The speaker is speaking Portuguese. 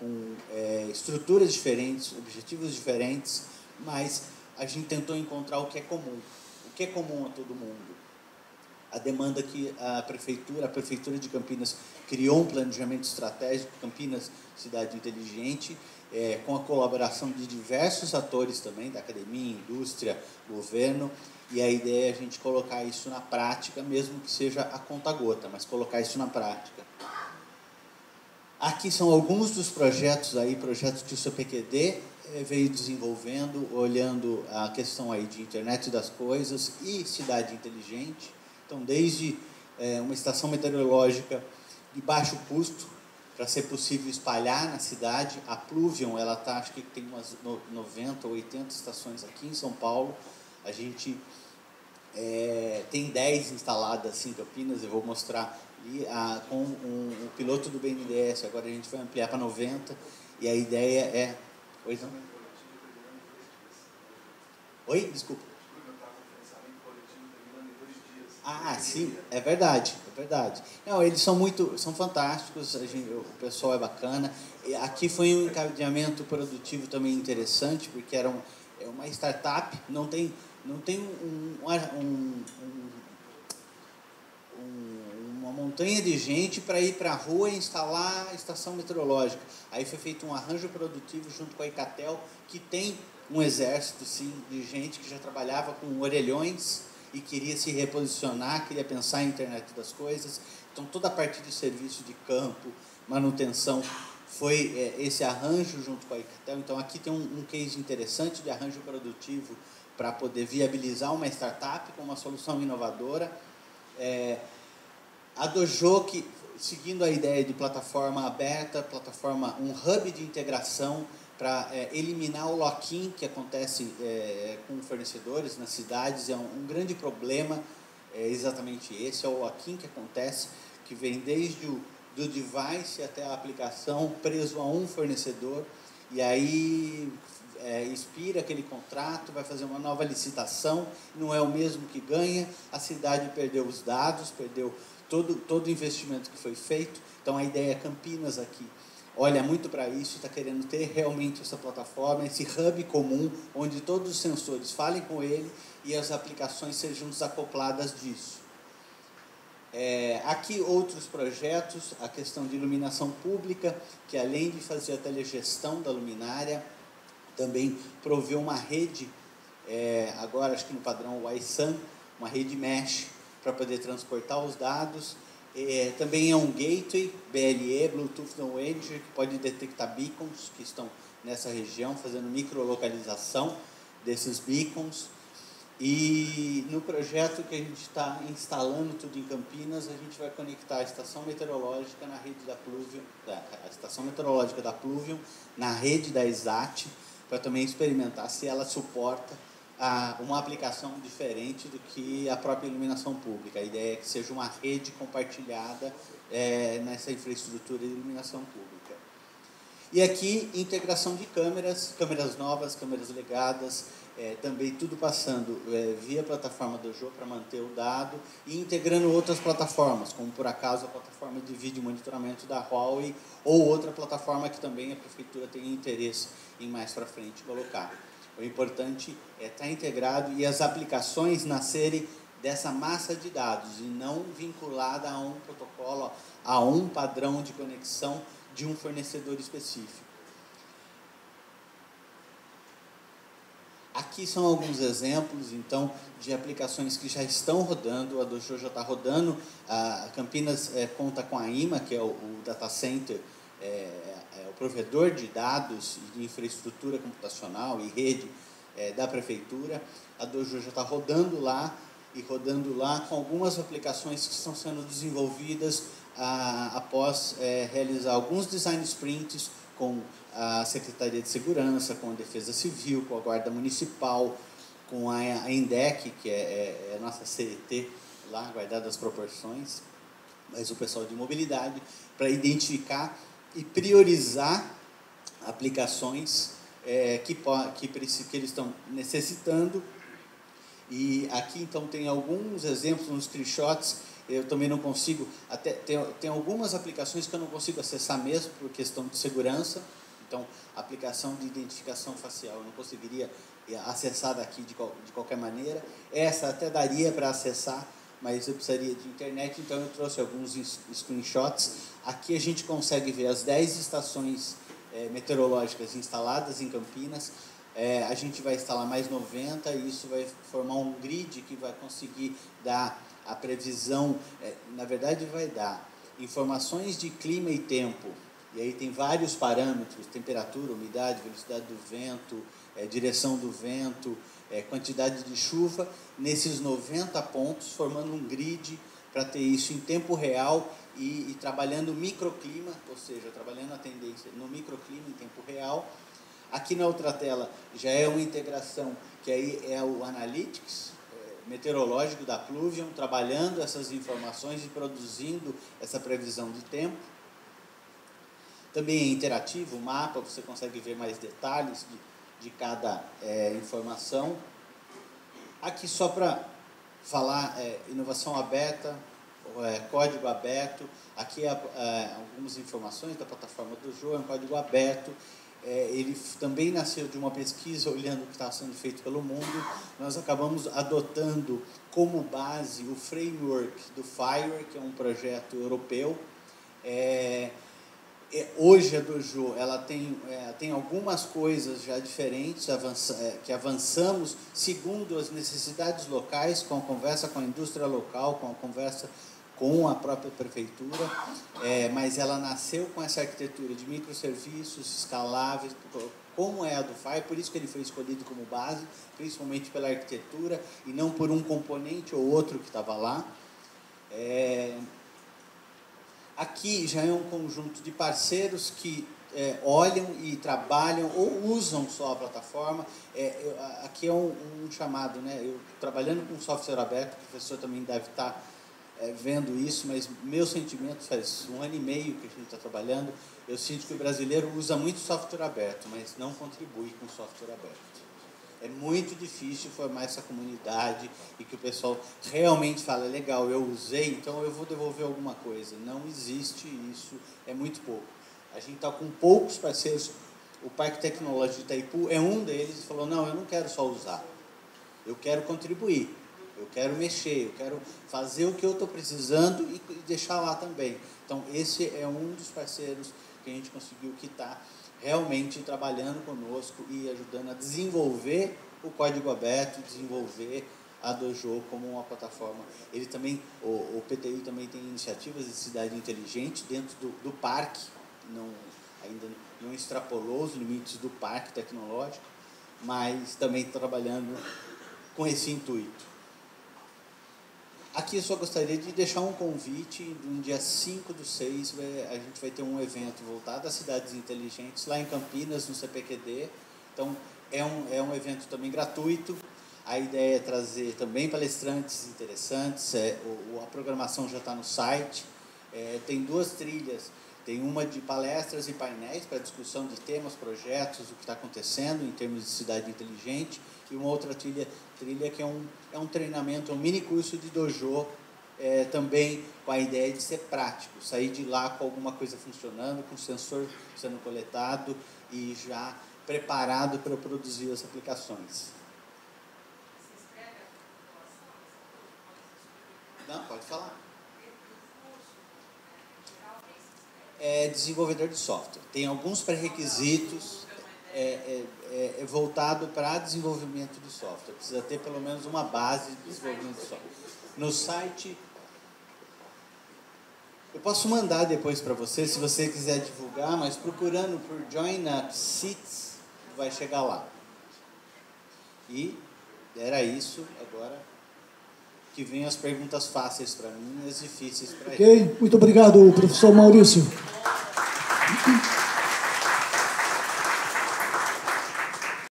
com é, estruturas diferentes, objetivos diferentes, mas a gente tentou encontrar o que é comum. O que é comum a todo mundo? A demanda que a prefeitura, a prefeitura de Campinas criou um planejamento estratégico, Campinas Cidade Inteligente, é, com a colaboração de diversos atores também, da academia, indústria, governo, e a ideia é a gente colocar isso na prática, mesmo que seja a conta-gota, mas colocar isso na prática. Aqui são alguns dos projetos aí, projetos que o CPQD eh, veio desenvolvendo, olhando a questão aí de internet das coisas e cidade inteligente. Então, desde é, uma estação meteorológica de baixo custo, para ser possível espalhar na cidade. A Pluvion, ela tá, acho que tem umas 90 ou 80 estações aqui em São Paulo. A gente é, tem 10 instaladas em Campinas, eu vou mostrar ali, a, com um, piloto do BNDES, agora a gente vai ampliar para 90, e a ideia é... Oi, não? Oi, desculpa. Ah, sim, é verdade, é verdade. Não, eles são muito, são fantásticos, gente, o pessoal é bacana. E aqui foi um encadeamento produtivo também interessante, porque era um, é uma startup, não tem, não tem um, um, um, uma montanha de gente para ir para a rua e instalar a estação meteorológica. Aí foi feito um arranjo produtivo junto com a Icatel, que tem um exército sim, de gente que já trabalhava com orelhões e queria se reposicionar, queria pensar em internet das coisas. Então, toda a parte de serviço de campo, manutenção, foi é, esse arranjo junto com a Icatel. Então, aqui tem um, um case interessante de arranjo produtivo para poder viabilizar uma startup com uma solução inovadora. É, a Dojo, que, seguindo a ideia de plataforma aberta, plataforma, um hub de integração para é, eliminar o lock-in que acontece é, com fornecedores nas cidades. É um, um grande problema, é exatamente esse, é o lock-in que acontece, que vem desde o do device até a aplicação preso a um fornecedor, e aí é, expira aquele contrato, vai fazer uma nova licitação, não é o mesmo que ganha, a cidade perdeu os dados, perdeu todo, todo o investimento que foi feito. Então a ideia é Campinas aqui olha muito para isso, está querendo ter realmente essa plataforma, esse hub comum, onde todos os sensores falem com ele e as aplicações sejam desacopladas disso. É, aqui outros projetos, a questão de iluminação pública, que além de fazer a telegestão da luminária, também proveu uma rede, é, agora acho que no padrão WiSAN, uma rede mesh para poder transportar os dados é, também é um gateway BLE, Bluetooth Low Energy, que pode detectar beacons que estão nessa região, fazendo microlocalização desses beacons. E no projeto que a gente está instalando tudo em Campinas, a gente vai conectar a estação meteorológica na rede da Pluvium, a estação meteorológica da Pluvium na rede da ESAT, para também experimentar se ela suporta a, uma aplicação diferente do que a própria iluminação pública. A ideia é que seja uma rede compartilhada é, nessa infraestrutura de iluminação pública. E aqui, integração de câmeras, câmeras novas, câmeras legadas, é, também tudo passando é, via plataforma do jogo para manter o dado e integrando outras plataformas, como por acaso a plataforma de vídeo monitoramento da Huawei ou outra plataforma que também a prefeitura tem interesse em mais para frente colocar. O importante é estar integrado e as aplicações nascerem dessa massa de dados e não vinculada a um protocolo, a um padrão de conexão de um fornecedor específico. Aqui são alguns exemplos, então, de aplicações que já estão rodando. A Dojo já está rodando. A Campinas é, conta com a IMA, que é o, o data center é, é, o provedor de dados e de infraestrutura computacional e rede é, da prefeitura. A Dojo já está rodando lá e rodando lá com algumas aplicações que estão sendo desenvolvidas a, após é, realizar alguns design sprints com a Secretaria de Segurança, com a Defesa Civil, com a Guarda Municipal, com a, INDEC, que é, é, é a nossa CET, lá, guardada as proporções, mas o pessoal de mobilidade, para identificar e priorizar aplicações é, que, que, que eles estão necessitando. E aqui então tem alguns exemplos nos screenshots. Eu também não consigo, até tem, tem algumas aplicações que eu não consigo acessar mesmo por questão de segurança. Então, aplicação de identificação facial eu não conseguiria eh, acessar daqui de, de qualquer maneira. Essa até daria para acessar, mas eu precisaria de internet, então eu trouxe alguns screenshots. Aqui a gente consegue ver as 10 estações é, meteorológicas instaladas em Campinas. É, a gente vai instalar mais 90 e isso vai formar um grid que vai conseguir dar a previsão, é, na verdade vai dar informações de clima e tempo. E aí tem vários parâmetros, temperatura, umidade, velocidade do vento, é, direção do vento, é, quantidade de chuva, nesses 90 pontos, formando um grid para ter isso em tempo real e, e trabalhando microclima, ou seja, trabalhando a tendência no microclima em tempo real. Aqui na outra tela já é uma integração que aí é o Analytics é, meteorológico da Pluvium, trabalhando essas informações e produzindo essa previsão de tempo. Também é interativo, o mapa, você consegue ver mais detalhes de, de cada é, informação. Aqui só para falar, é, inovação aberta, é, código aberto. Aqui é, é, algumas informações da plataforma do João, é um código aberto. É, ele também nasceu de uma pesquisa olhando o que estava sendo feito pelo mundo. Nós acabamos adotando como base o framework do FIRE, que é um projeto europeu. É, é, hoje a Dojo ela tem, é, tem algumas coisas já diferentes avança, é, que avançamos segundo as necessidades locais, com a conversa com a indústria local, com a conversa com a própria prefeitura, é, mas ela nasceu com essa arquitetura de microserviços escaláveis, como é a do FAI, por isso que ele foi escolhido como base, principalmente pela arquitetura e não por um componente ou outro que estava lá. É, Aqui já é um conjunto de parceiros que é, olham e trabalham ou usam só a plataforma. É, eu, aqui é um, um, chamado, né? Eu trabalhando com software aberto, o professor também deve estar é, vendo isso, mas meu sentimento faz um ano e meio que a gente está trabalhando. Eu sinto que o brasileiro usa muito software aberto, mas não contribui com software aberto. É muito difícil formar essa comunidade e que o pessoal realmente fala, legal, eu usei, então eu vou devolver alguma coisa. Não existe isso, é muito pouco. A gente está com poucos parceiros. O Parque Tecnológico de Itaipu é um deles e falou, não, eu não quero só usar, eu quero contribuir, eu quero mexer, eu quero fazer o que eu estou precisando e deixar lá também. Então, esse é um dos parceiros que a gente conseguiu quitar realmente trabalhando conosco e ajudando a desenvolver o código aberto, desenvolver a Dojo como uma plataforma. Ele também, o, o PTI também tem iniciativas de cidade inteligente dentro do, do parque, não, ainda não extrapolou os limites do parque tecnológico, mas também trabalhando com esse intuito. Aqui eu só gostaria de deixar um convite, no dia 5 do 6, a gente vai ter um evento voltado às cidades inteligentes, lá em Campinas, no CPQD. Então, é um, é um evento também gratuito. A ideia é trazer também palestrantes interessantes, é, o, a programação já está no site. É, tem duas trilhas, tem uma de palestras e painéis para discussão de temas, projetos, o que está acontecendo em termos de cidade inteligente, e uma outra trilha, trilha que é um, é um treinamento, um mini curso de dojo, é, também com a ideia de ser prático, sair de lá com alguma coisa funcionando, com o sensor sendo coletado e já preparado para produzir as aplicações. Não, pode falar. É desenvolvedor de software. Tem alguns pré-requisitos é, é, é, é voltado para desenvolvimento de software. Precisa ter pelo menos uma base de desenvolvimento de software. No site. Eu posso mandar depois para você, se você quiser divulgar, mas procurando por Join Up Seats, vai chegar lá. E era isso. Agora que venham as perguntas fáceis para mim e as difíceis para ele. Ok, muito obrigado, professor Maurício.